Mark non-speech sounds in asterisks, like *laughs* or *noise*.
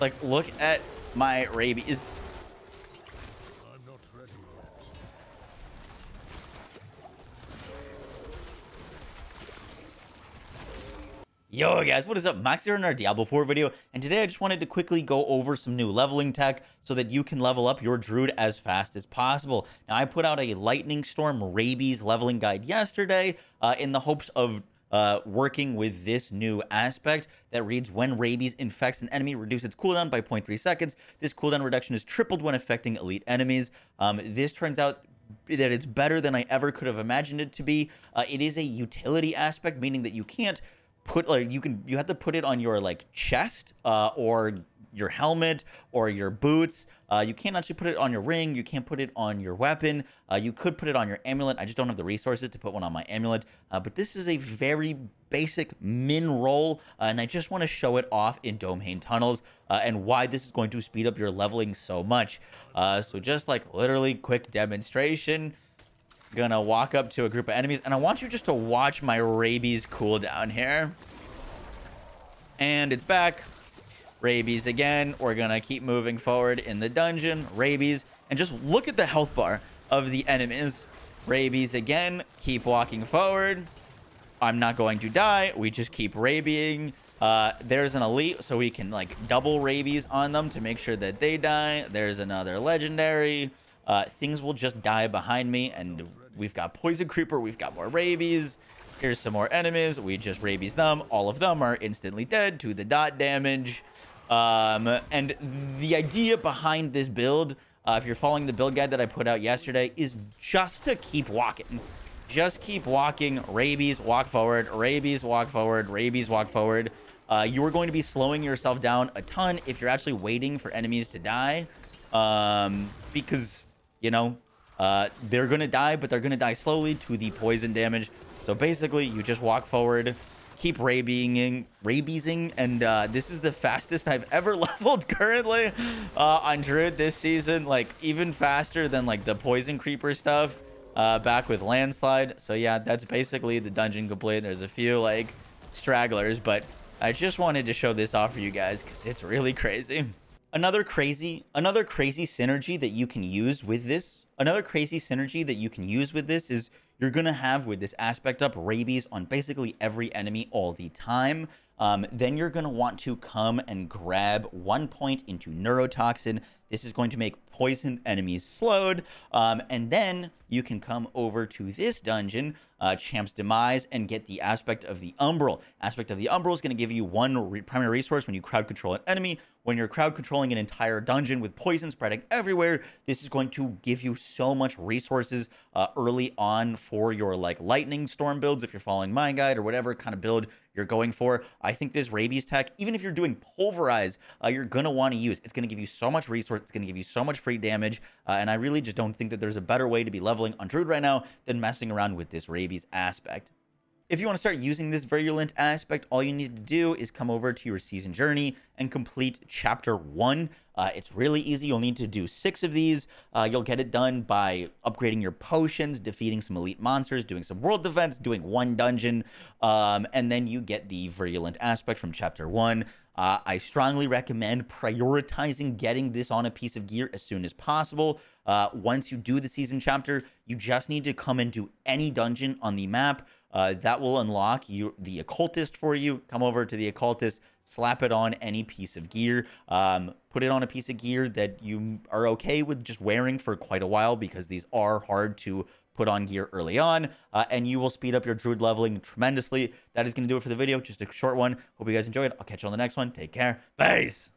Like, look at my rabies. Yo guys, what is up? Max here in our Diablo 4 video, and today I just wanted to quickly go over some new leveling tech so that you can level up your Druid as fast as possible. Now, I put out a Lightning Storm Rabies leveling guide yesterday uh, in the hopes of uh, working with this new aspect that reads when rabies infects an enemy, reduce its cooldown by 0.3 seconds. This cooldown reduction is tripled when affecting elite enemies. Um, this turns out that it's better than I ever could have imagined it to be. Uh, it is a utility aspect, meaning that you can't put like you can you have to put it on your like chest uh, or your helmet or your boots. Uh, you can't actually put it on your ring. You can't put it on your weapon. Uh, you could put it on your amulet. I just don't have the resources to put one on my amulet. Uh, but this is a very basic min roll, uh, and I just want to show it off in Domhainne tunnels uh, and why this is going to speed up your leveling so much. Uh, so just like literally quick demonstration gonna walk up to a group of enemies and i want you just to watch my rabies cooldown here and it's back rabies again. We're gonna keep moving forward in the dungeon rabies and just look at the health bar of the enemies. Rabies again. Keep walking forward. I'm not going to die. We just keep rabiing uh, there's an elite so we can like double rabies on them to make sure that they die. There's another legendary. Uh, things will just die behind me and we've got poison creeper we've got more rabies. Here's some more enemies. We just rabies them. All of them are instantly dead to the dot damage um, and the idea behind this build uh, if you're following the build guide that i put out yesterday is just to keep walking. Just keep walking. Rabies walk forward. Rabies walk forward. Rabies walk forward. Uh, you are going to be slowing yourself down a ton if you're actually waiting for enemies to die. Um, because you know uh, they're gonna die, but they're gonna die slowly to the poison damage. So basically, you just walk forward, keep rabiesing, rabiesing, and uh, this is the fastest I've ever *laughs* leveled currently uh, on Druid this season. Like even faster than like the poison creeper stuff uh, back with landslide. So yeah, that's basically the dungeon complete. There's a few like stragglers, but I just wanted to show this off for you guys because it's really crazy. Another crazy, another crazy synergy that you can use with this Another crazy synergy that you can use with this is you're going to have with this aspect up rabies on basically every enemy all the time. Um, then you're going to want to come and grab one point into neurotoxin. This is going to make poison enemies slowed. Um, and then you can come over to this dungeon, uh, Champ's Demise, and get the aspect of the Umbral. Aspect of the Umbral is going to give you one re primary resource when you crowd control an enemy. When you're crowd controlling an entire dungeon with poison spreading everywhere, this is going to give you so much resources uh, early on for your like lightning storm builds if you're following my guide or whatever kind of build you're going for. I think this rabies tech, even if you're doing pulverize, uh, you're going to want to use. It's going to give you so much resource. It's going to give you so much free damage. Uh, and I really just don't think that there's a better way to be leveling Druid right now than messing around with this rabies aspect. If you want to start using this virulent aspect, all you need to do is come over to your season journey and complete chapter one. Uh, it's really easy. You'll need to do six of these. Uh, you'll get it done by upgrading your potions, defeating some elite monsters, doing some world defense, doing one dungeon, um, and then you get the virulent aspect from chapter one. Uh, I strongly recommend prioritizing getting this on a piece of gear as soon as possible. Uh, once you do the season chapter, you just need to come into any dungeon on the map. Uh, that will unlock you the occultist for you. Come over to the occultist, slap it on any piece of gear. Um, put it on a piece of gear that you are okay with just wearing for quite a while because these are hard to put on gear early on, uh, and you will speed up your druid leveling tremendously. That is going to do it for the video. Just a short one. Hope you guys enjoyed. I'll catch you on the next one. Take care. Peace.